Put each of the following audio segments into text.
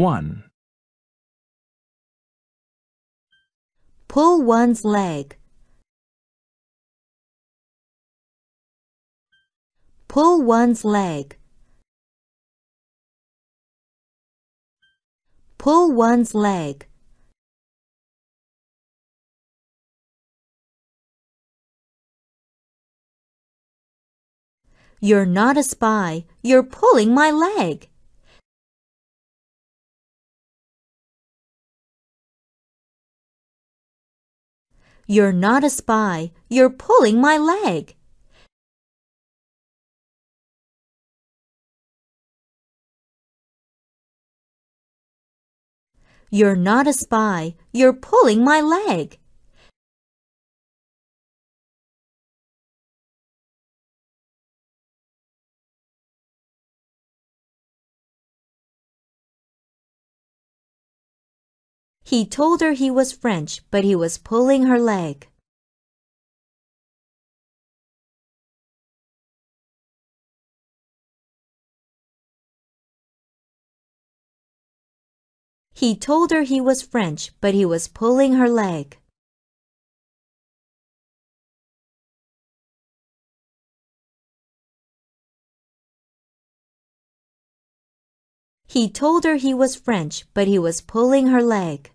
1. Pull one's leg. Pull one's leg. Pull one's leg. You're not a spy. You're pulling my leg. You're not a spy. You're pulling my leg. You're not a spy. You're pulling my leg. He told her he was French, but he was pulling her leg. He told her he was French, but he was pulling her leg. He told her he was French, but he was pulling her leg.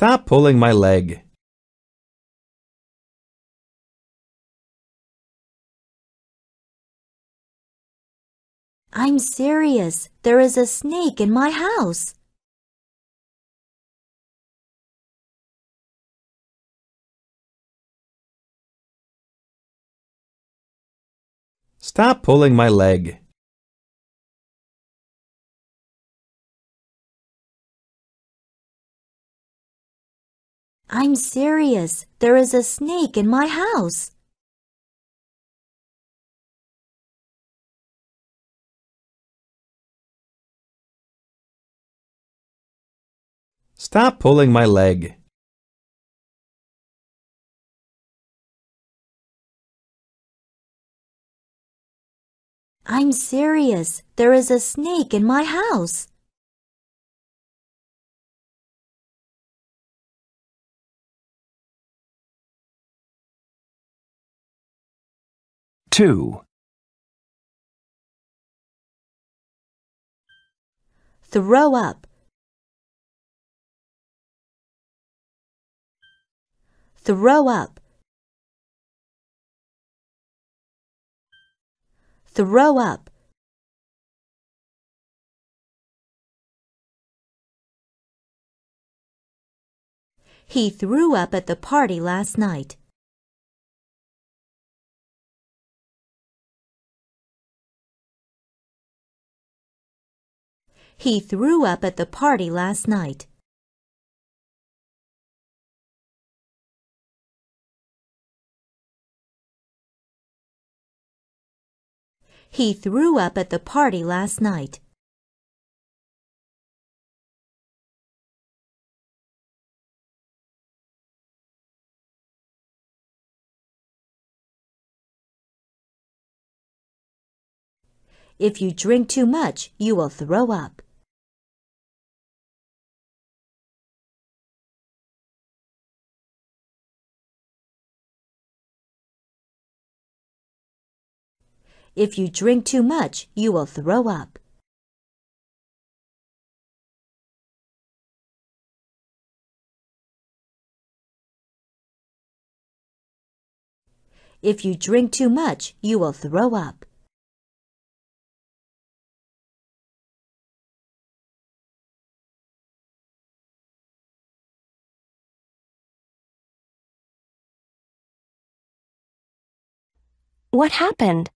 Stop pulling my leg. I'm serious. There is a snake in my house. Stop pulling my leg. I'm serious. There is a snake in my house. Stop pulling my leg. I'm serious. There is a snake in my house. Two. Throw up. Throw up. Throw up. He threw up at the party last night. He threw up at the party last night. He threw up at the party last night. If you drink too much, you will throw up. If you drink too much, you will throw up. If you drink too much, you will throw up. What happened?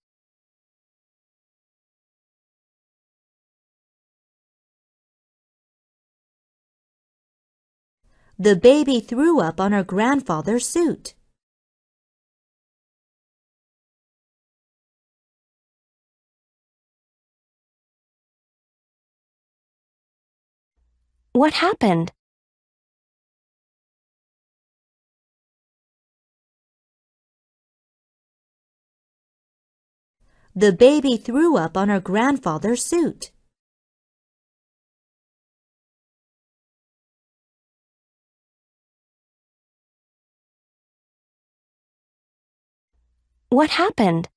The baby threw up on her grandfather's suit. What happened? The baby threw up on her grandfather's suit. What happened?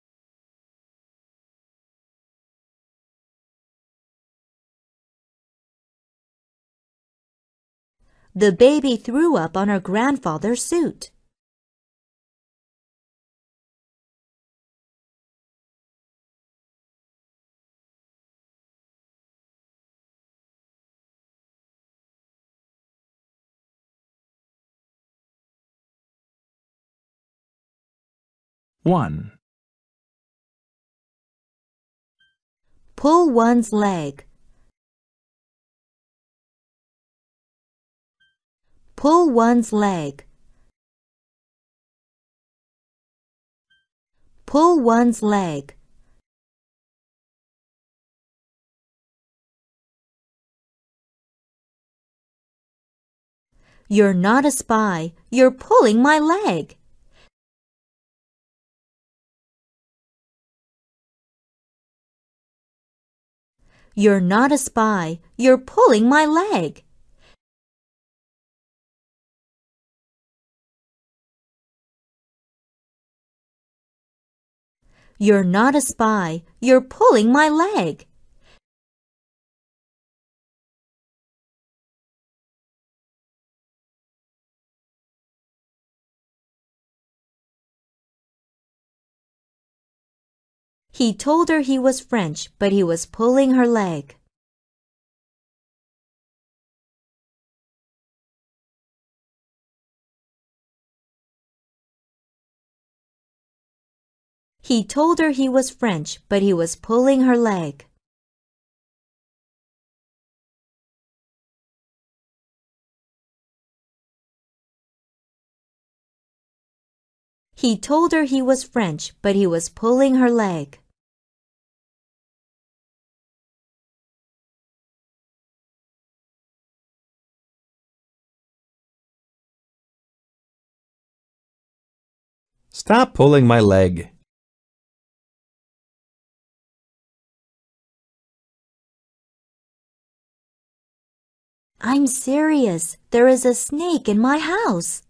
The baby threw up on her grandfather's suit. One. Pull one's leg. Pull one's leg. Pull one's leg. You're not a spy. You're pulling my leg. You're not a spy. You're pulling my leg. You're not a spy. You're pulling my leg. He told her he was French, but he was pulling her leg. He told her he was French, but he was pulling her leg. He told her he was French, but he was pulling her leg. Stop pulling my leg. I'm serious. There is a snake in my house.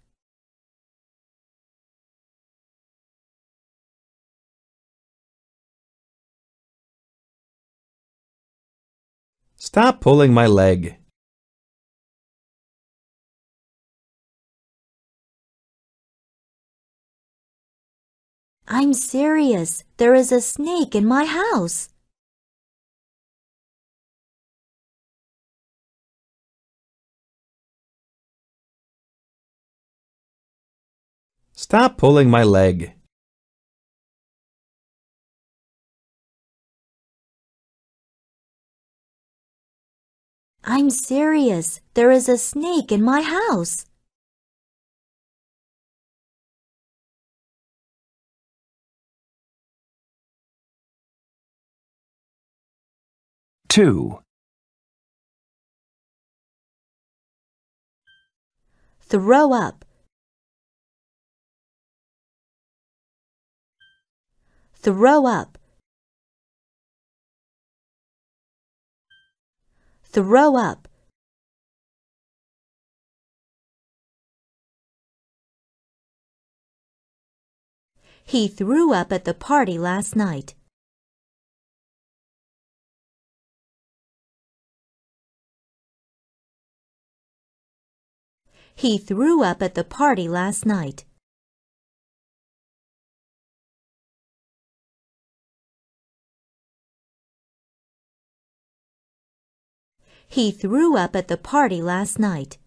Stop pulling my leg. I'm serious. There is a snake in my house. Stop pulling my leg. I'm serious. There is a snake in my house. Two. Throw up. Throw up. Throw up. He threw up at the party last night. He threw up at the party last night. He threw up at the party last night.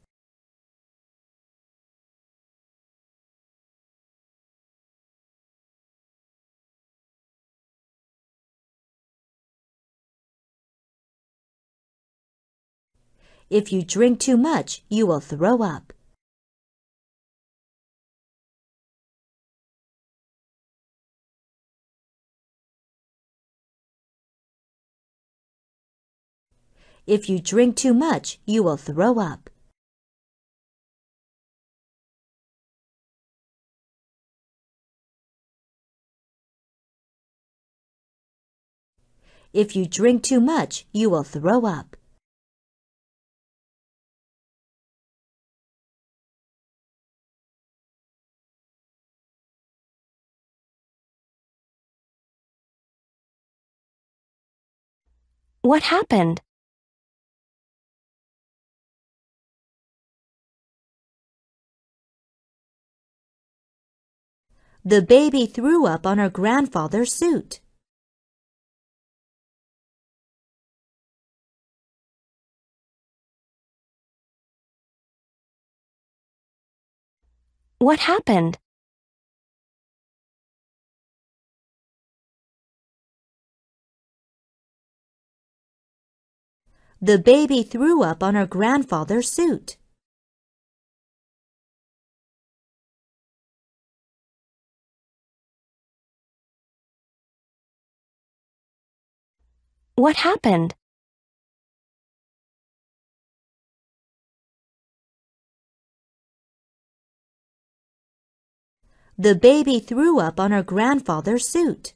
If you drink too much, you will throw up. If you drink too much, you will throw up. If you drink too much, you will throw up. What happened? The baby threw up on her grandfather's suit. What happened? The baby threw up on her grandfather's suit. What happened? The baby threw up on her grandfather's suit.